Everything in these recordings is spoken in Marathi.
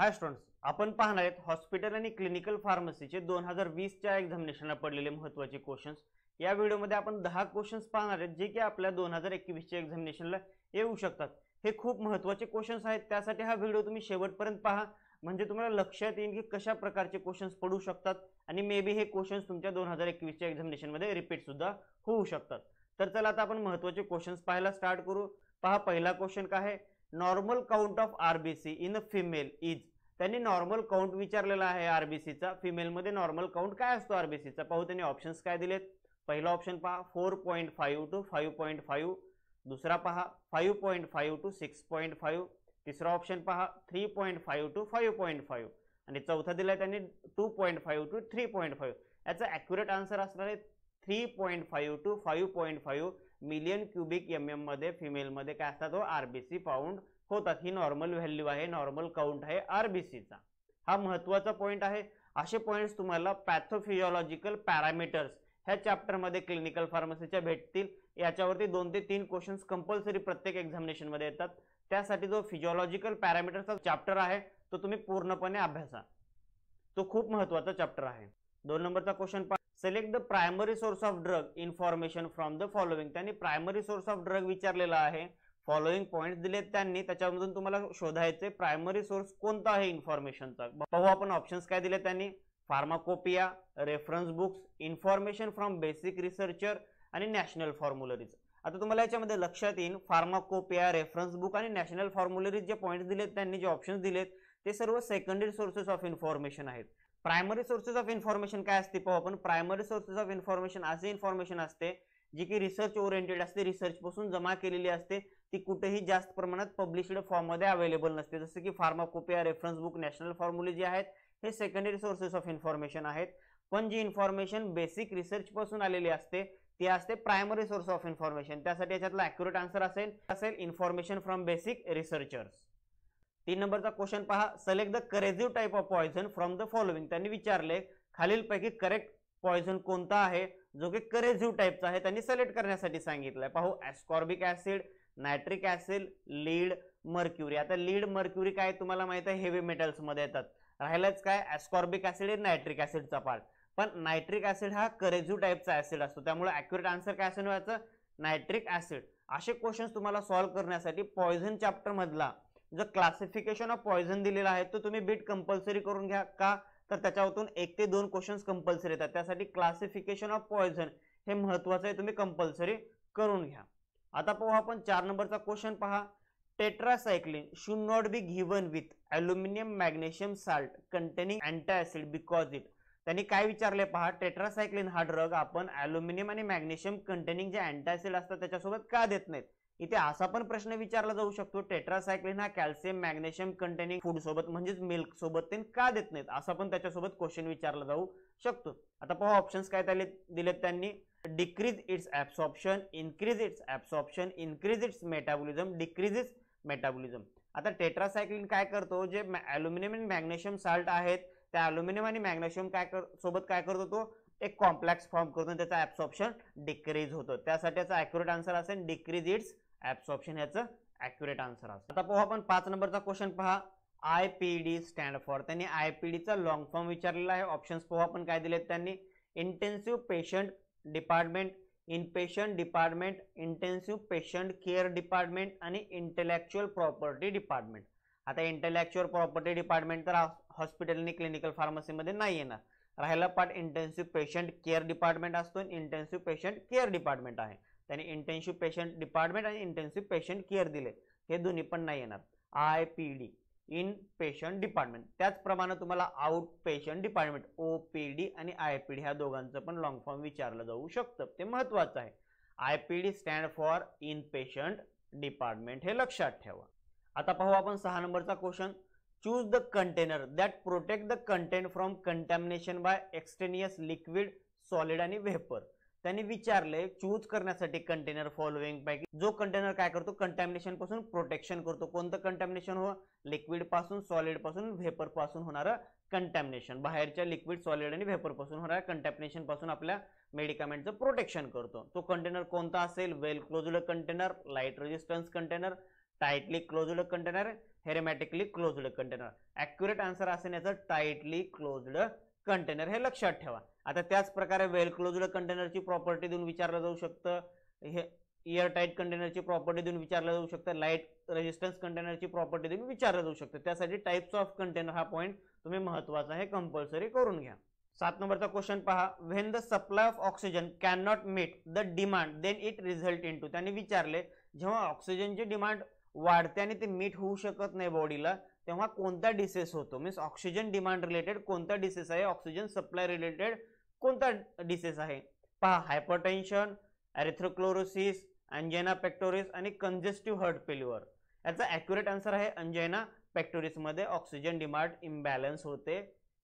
हाय स्टुडंट्स आपण पाहणार आहेत हॉस्पिटल आणि क्लिनिकल फार्मसीचे दोन हजार वीसच्या एक्झामिनेशनला पडलेले महत्त्वाचे क्वेश्चन्स. या व्हिडिओमध्ये आपण दहा क्वेश्चन्स पाहणार आहेत जे की आपल्या दोन हजार एकवीसच्या एक्झामिनेशनला येऊ शकतात. हे खूप महत्त्वाचे क्वेश्चन्स आहेत त्यासाठी हा व्हिडिओ तुम्ही शेवटपर्यंत पहा. म्हणजे तुम्हाला लक्षात येईल की कशा प्रकारचे क्वेश्चन्स पडू शकतात आणि मे बी हे क्वेश्चन्स तुमच्या दोन हजार एकवीसच्या एक्झामिनेशनमध्ये रिपीटसुद्धा होऊ शकतात. तर चला आता आपण महत्त्वाचे क्वेश्चन्स पाहायला स्टार्ट करू. पहा पहिला क्वेश्चन काय आहे? Normal count of RBC in a female is त्यांनी नॉर्मल काउंट विचारलेला आहे आरबीसीचा फिमेलमध्ये नॉर्मल काउंट काय असतो आरबीसीचा पाहू त्यांनी ऑप्शन्स काय दिलेत. पहिला ऑप्शन पहा four point five to five point five दुसरा पहा five point five to six point five तिसरा ऑप्शन पहा three point five to five point five आणि चौथा दिला त्यांनी two point five to three point five याचा ॲक्युरेट आन्सर असणार आहे three point five to five point five million cubic M एममध्ये फिमेलमध्ये काय असतात तो आरबीसी पाऊंड होतात. ही नॉर्मल व्हॅल्यू आहे. नॉर्मल काउंट आहे आरबीसीचा हा महत्त्वाचा पॉईंट आहे. असे पॉईंट्स तुम्हाला पॅथोफिजिओलॉजिकल पॅरामीटर्स ह्या चॅप्टरमध्ये क्लिनिकल फार्मसीच्या भेटतील. याच्यावरती दोन ते तीन क्वेश्चन्स कंपल्सरी प्रत्येक एक्झामिनेशनमध्ये येतात. त्यासाठी जो फिजिओलॉजिकल पॅरामीटरचा चॅप्टर आहे तो तुम्ही पूर्णपणे अभ्यासा. तो खूप महत्त्वाचा चॅप्टर आहे. दोन नंबरचा question select the primary source of drug information from the following त्यांनी प्रायमरी सोर्स ऑफ ड्रग विचारलेला आहे. फॉलोइंग पॉईंट दिलेत त्यांनी. त्याच्यामधून तुम्हाला शोधायचे प्रायमरी सोर्स कोणता आहे इन्फॉर्मेशनचा पाहू आपण ऑप्शन्स काय दिले त्यांनी. Pharmacopoeia reference books information from basic researcher आणि नॅशनल फॉर्म्युलरीज आता तुम्हाला याच्यामध्ये लक्षात येईल. फार्माकोपिया रेफरन्स बुक आणि नॅशनल फॉर्म्युलरीज जे पॉईंट्स दिलेत त्यांनी जे ऑप्शन्स दिलेत ते सर्व सेकंडरी सोर्सेस ऑफ इन्फॉर्मेशन आहेत. प्रायमरी सोर्सेस ऑफ इन्फॉर्मेशन काय असते पाहू आपण. प्रायमरी सोर्सेस ऑफ इन्फॉर्मेशन असे इन्फॉर्मेशन असते जी की रिसर्च ओरिएंटेड असते. रिसर्चपासून जमा केलेली असते. ती कुठेही जास्त प्रमाणात पब्लिशड फॉर्ममध्ये अवेलेबल नसते. जसं की pharmacopoeia reference book national formulae जे आहेत हे सेकंडरी सोर्सेस ऑफ इन्फॉर्मेशन आहेत. पण जी इन्फॉर्मेशन बेसिक रिसर्चपासून आलेली असते ती असते प्रायमरी सोर्स ऑफ इन्फॉर्मेशन त्यासाठी याच्यातला अॅक्युरेट आन्सर असेल असेल इन्फॉर्मेशन फ्रॉम बेसिक रिसर्चर्स तीन नंबरचा क्वेश्चन पहा. Select the corrosive type of poison from the following त्यांनी विचारले खालीलपैकी करेक्ट पॉयझन कोणता आहे? जो की करेझिव्ह टाईपचा आहे त्यांनी सिलेक्ट करण्यासाठी सांगितलंय. पाहू ascorbic acid nitric acid lead mercury आता लीड मर्क्युरी काय तुम्हाला माहीत आहे? हेवी मेटल्समध्ये येतात. राहिलंच काय? ॲस्कॉर्बिक ऍसिड नायट्रिक ऍसिडचा पार्ट पण नायट्रिक ऍसिड हा करेझिव्ह टाईपचा ऍसिड असतो. त्यामुळे अॅक्युरेट आन्सर काय असेल? व्हायचं नायट्रिक ऍसिड असे क्वेश्चन्स तुम्हाला सॉल्व्ह करण्यासाठी पॉयझन चॅप्टरमधला जर क्लासिफिकेशन ऑफ पॉयझन दिलेला आहे तो तुम्ही बीट कंपल्सरी करून घ्या का? तर त्याच्यावरून एक ते दोन क्वेश्चन्स कंपल्सरी येतात. त्यासाठी क्लासिफिकेशन ऑफ पॉयझन हे महत्वाचं आहे तुम्ही कंपल्सरी करून घ्या. आता पाहू आपण चार नंबरचा क्वेश्चन पहा. Tetracycline should not be given with aluminium magnesium salt containing antacid because it त्यांनी काय विचारले पहा? टेट्रासायक्लिन हा ड्रग आपण अल्युमिनियम आणि मॅग्नेशियम कंटेनिंग जे अँटासिड असतात त्याच्यासोबत का देत नाहीत? इथे असा पण प्रश्न विचारला जाऊ शकतो टेट्रासायक्लिन हा कॅल्शियम मॅग्नेशियम कंटेनिंग फूड सोबत म्हणजेच मिल्क सोबत ते का देत नाहीत? असा पण त्याच्यासोबत क्वेश्चन विचारला जाऊ शकतो. आता पहा ऑप्शन्स काय त्याले दिलेत त्यांनी? Decrease its absorption increase its absorption increase its metabolism decreases metabolism आता टेट्रासायक्लिन काय करतो? जे अल्युमिनियम आणि मॅग्नेशियम साल्ट आहेत त्या ॲल्युमिनियम आणि मॅग्नेशियम काय कर सोबत काय करतो तो एक कॉम्प्लेक्स फॉर्म करतो त्याचा ऍब्सॉर्प्शन डिक्रीज होतो. त्यासाठी त्याचा ॲक्युरेट आन्सर असेल डिक्रीज इट्स ऍब्सॉर्प्शन याचं ॲक्युरेट आन्सर असतं. आता पाहू आपण पाच नंबरचा क्वेश्चन पहा. I P D stand for त्यांनी आय पी डीचा लॉंग फॉर्म विचारलेला आहे. ऑप्शन्स पाहू आपण काय दिलेत त्यांनी. Intensive patient department inpatient department intensive patient care department आणि इंटेलेक्च्युअल प्रॉपर्टी डिपार्टमेंट आता इंटेलेक्च्युअल प्रॉपर्टी डिपार्टमेंट तर हॉस्पिटल आणि क्लिनिकल फार्मसीमध्ये नाही येणार. राहिला part intensive patient care department असतो इंटेन्सिव्ह पेशंट केअर डिपार्टमेंट आहे. त्यांनी इंटेन्सिव्ह पेशंट डिपार्टमेंट आणि इंटेन्सिव्ह पेशंट केअर दिले. हे दोन्ही पण नाही येणार. I P D in patient department त्याचप्रमाणे तुम्हाला out patient department O P D आणि आय पी डी ह्या दोघांचं पण लॉंग फॉर्म विचारलं जाऊ शकतं. ते महत्वाचं आहे. I P D stand for in patient department हे लक्षात ठेवा. आता पाहू आपण सहा नंबरचा question choose the container that protect the content from contamination by extraneous liquid solid आणि व्हेपर त्यांनी विचारले चूज करण्यासाठी कंटेनर फॉलोइंग पैकी. जो कंटेनर काय करतो? कंटॅमिनेशनपासून प्रोटेक्शन करतो. कोणतं कंटॅमिनेशन हो? लिक्विडपासून सॉलिडपासून व्हेपरपासून होणारं कंटॅमिनेशन बाहेरच्या लिक्विड सॉलिड आणि व्हेपरपासून होणाऱ्या कंटॅमिनेशनपासून आपल्या मेडिकामेंटचं प्रोटेक्शन करतो. तो कंटेनर कोणता असेल? Well closed container light resistance container tightly closed container hermetically closed container accurate answer असेल याचं टाईटली क्लोज्ड कंटेनर हे लक्षात ठेवा. आता त्याच प्रकारे वेल क्लोज्ड कंटेनरची प्रॉपर्टी देऊन विचारलं जाऊ शकतं. हे एअरटाईट टाईट कंटेनरची प्रॉपर्टी देऊन विचारलं जाऊ शकतं. लाइट रेजिस्टन्स कंटेनरची प्रॉपर्टी देऊन विचारलं जाऊ शकतं. त्यासाठी टाईप्स ऑफ कंटेनर हा पॉईंट तुम्ही महत्त्वाचा आहे कंपल्सरी करून घ्या. सात नंबरचा क्वेश्चन पहा. When the supply of oxygen can not meet the demand then it result in to त्यांनी विचारले जेव्हा ऑक्सिजनची डिमांड वाढते आणि ते मीट होऊ शकत नाही बॉडीला तेव्हा कोणता डिसेस होतो? मीन्स ऑक्सिजन डिमांड रिलेटेड कोणता डिसेस आहे? ऑक्सिजन सप्लाय रिलेटेड कोणता डिसेस आहे? पहा हायपरटेन्शन अरेथ्रोक्लोरोसिस अंजेना पेक्टोरिस आणि कंजेस्टिव्ह हर्ट फेल्युअर याचा ॲक्युरेट आन्सर आहे अंजेना पेक्टोरिसमध्ये ऑक्सिजन डिमांड इम्बॅलन्स होते.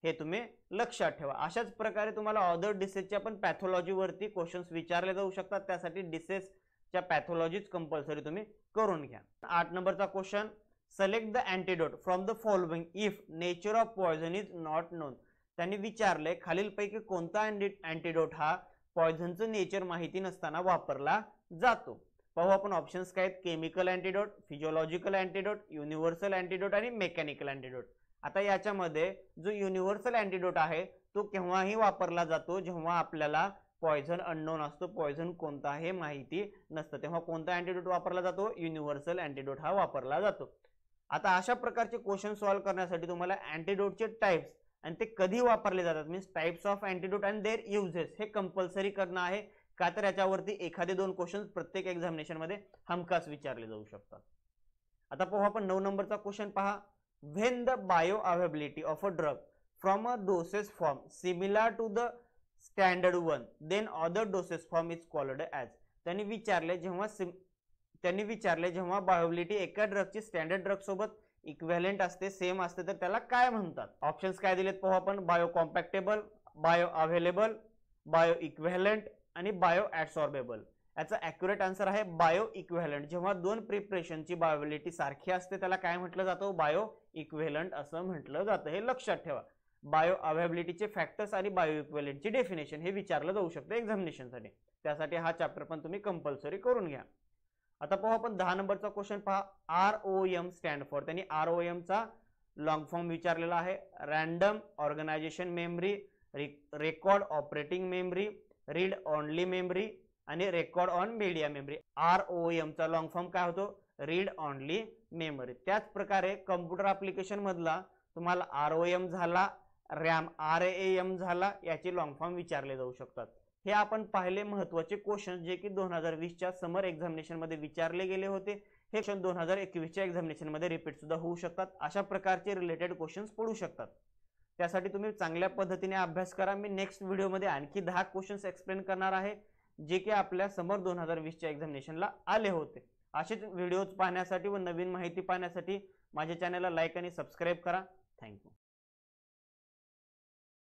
हे तुम्ही लक्षात ठेवा. अशाच प्रकारे तुम्हाला ऑदर डिसेसच्या पण पॅथॉलॉजीवरती क्वेश्चन्स विचारले जाऊ शकतात. त्यासाठी डिसेसच्या पॅथॉलॉजीज कंपल्सरी तुम्ही करून घ्या. आठ नंबरचा question select the antidote from the following if nature of poison is not known त्यांनी विचारले खालीलपैकी कोणता अँटीडोट हा पॉयझनचं नेचर माहिती नसताना वापरला जातो? पाहू आपण ऑप्शन्स काय आहेत. Chemical antidote physiological antidote universal antidote आणि मेकॅनिकल अँटीडोट. आता याच्यामध्ये जो युनिव्हर्सल अँटीडोट आहे तो केव्हाही वापरला जातो? जेव्हा आपल्याला पॉयझन अननोन असतो पॉयझन कोणता हे माहिती नसतं. तेव्हा कोणता अँटीडोट वापरला जातो? युनिव्हर्सल अँटीडोट हा वापरला जातो. आता अशा प्रकारचे क्वेश्चन सॉल्व्ह करण्यासाठी तुम्हाला अँटीडोटचे टाइप्स आणि ते कधी वापरले जातात? Means types of antidote and their uses हे कंपल्सरी करणं आहे. का तर याच्यावरती एखादे दोन क्वेश्चन प्रत्येक एक्झामिनेशनमध्ये हमखास विचारले जाऊ शकतात. आता पाहू आपण नऊ नंबरचा क्वेश्चन पहा. When the bio availability of a drug from a doses form similar to the standard one then other doses form is called as त्यांनी विचारले जेव्हा सिम त्यांनी विचारले जेव्हा बायोबिलिटी एका ड्रगची स्टँडर्ड ड्रग सोबत इक्व्हॅलेंट असते सेम असते तर त्याला काय म्हणतात? ऑप्शन्स काय दिलेत पाहू आपण? बायो कॉम्पॅक्टेबल बायो अव्हेलेबल बायो इक्व्हॅलंट आणि बायो ॲडसॉर्बेबल याचा ॲक्युरेट आन्सर आहे बायो इक्व्हॅलंट जेव्हा दोन प्रिपरेशनची बायोबिलिटी सारखी असते त्याला काय म्हटलं जातं? बायो इक्व्हॅलंट असं म्हटलं जातं. हे लक्षात ठेवा. बायो अव्हेबिलिटीचे फॅक्टर्स आणि बायो इक्व्हॅलंटची डेफिनेशन हे विचारलं जाऊ शकतं एक्झामिनेशनसाठी त्यासाठी हा चॅप्टर पण तुम्ही कंपल्सरी करून घ्या. आता पाहू आपण दहा नंबरचा क्वेश्चन पहा. R O M stand for त्यांनी आर ओ एमचा लॉंग फॉर्म विचारलेला आहे. Random organisation memory record operating memory read only memory आणि record on media memory R O एमचा long form काय होतो? रीड ऑनली मेमरी त्याच प्रकारे कम्प्युटर ऍप्लिकेशन मधला तुम्हाला आर ओ एम झाला रॅम आर ए एम झाला याचे लॉंग फॉर्म विचारले जाऊ शकतात. हे आपण पाहिले महत्त्वाचे क्वेश्चन जे की दोन हजार वीसच्या समर एक्झामिनेशनमध्ये विचारले गेले होते. हे क्वेश्चन दोन हजार एकवीसच्या एक्झामिनेशनमध्ये रिपीट सुद्धा होऊ शकतात. अशा प्रकारचे रिलेटेड क्वेश्चन्स पडू शकतात. त्यासाठी तुम्ही चांगल्या पद्धतीने अभ्यास करा. मी नेक्स्ट व्हिडिओमध्ये आणखी दहा क्वेश्चन्स एक्सप्लेन करणार आहे जे की आपल्यासमोर दोन हजार वीसच्या एक्झामिनेशनला आले होते. असेच व्हिडिओज पाहण्यासाठी व नवीन माहिती पाहण्यासाठी माझ्या चॅनलला लाईक आणि सबस्क्राईब करा. थँक्यू